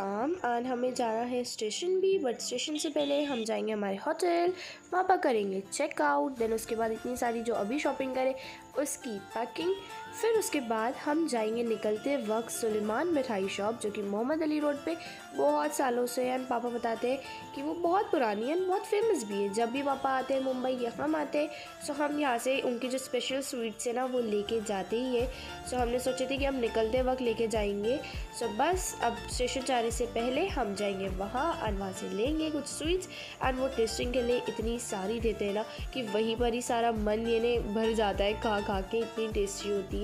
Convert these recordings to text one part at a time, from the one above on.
शाम और हमें जाना है स्टेशन भी बट स्टेशन से पहले हम जाएँगे हमारे होटल। वहाँ पर करेंगे चेकआउट देन उसके बाद इतनी सारी जो अभी शॉपिंग करें, उसकी पैकिंग फिर उसके बाद हम जाएँगे निकलते वक्त सुलेमान मिठाई शॉप, जो कि मोहम्मद अली रोड पे बहुत सालों से है। पापा बताते हैं कि वो बहुत पुरानी है, बहुत फ़ेमस भी है। जब भी पापा आते हैं मुंबई या हम आते हैं सो हम यहाँ से उनकी जो स्पेशल स्वीट्स है ना, वो लेके जाते ही है। सो हमने सोचे थे कि हम निकलते वक्त लेके जाएँगे। सो बस अब स्टेशन जाने से पहले हम जाएँगे वहाँ और वहाँ से लेंगे कुछ स्वीट्स एंड वो टेस्टिंग के लिए इतनी सारी देते हैं ना कि वहीं पर ही सारा मन ये भर जाता है खा खा के इतनी टेस्टी होती है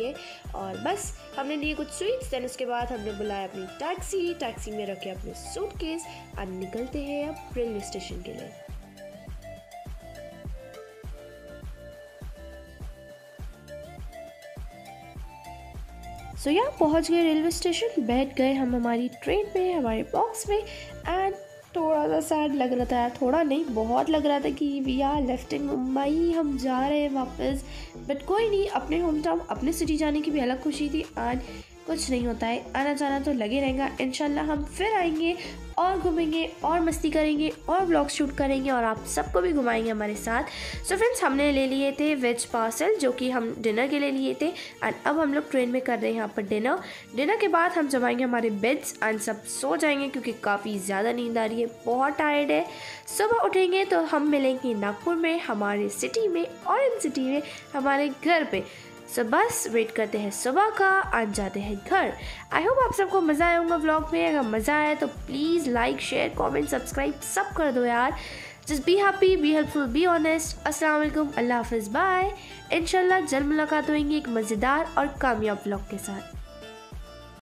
और बस हमने लिए कुछ स्वीट्स देन उसके बाद हमने बुलाया अपनी टैक्सी टैक्सी में रखे अपने सूटकेस और निकलते हैं अब रेलवे स्टेशन के लिए। सो so, यहाँ पहुँच गए रेलवे स्टेशन बैठ गए हम हमारी ट्रेन में हमारे बॉक्स में एंड थोड़ा सा सैड लग रहा था थोड़ा नहीं, बहुत लग रहा था कि we are left in Mumbai, हम जा रहे हैं वापस बट कोई नहीं, अपने होम टाउन अपने सिटी जाने की भी अलग खुशी थी एंड कुछ नहीं होता है। आना जाना तो लगे रहेगा। इन हम फिर आएँगे और घूमेंगे और मस्ती करेंगे और ब्लॉग शूट करेंगे और आप सबको भी घुमाएँगे हमारे साथ। सो so फ्रेंड्स हमने ले लिए थे वेज पार्सल जो कि हम डिनर के लिए लिए थे। एंड अब हम लोग ट्रेन में कर रहे हैं यहाँ पर डिनर डिनर के बाद हम जमाएँगे हमारे बेड्स एंड सब सो जाएँगे क्योंकि काफ़ी ज़्यादा नींद आ रही है। बहुत टायर्ड है। सुबह उठेंगे तो हम मिलेंगे नागपुर में, हमारे सिटी में और इन सिटी में, हमारे घर पर सो बस वेट करते हैं सुबह का, आज जाते हैं घर। आई होप आप सबको मज़ा आया होगा व्लॉग में। अगर मज़ा आया तो please like share comment subscribe सब कर दो यार। Just be happy be helpful be honest अस्सलाम वालेकुम, अल्लाह हाफिज़ बाय इनशाला जल्द मुलाकात होगी एक मज़ेदार और कामयाब ब्लॉग के साथ।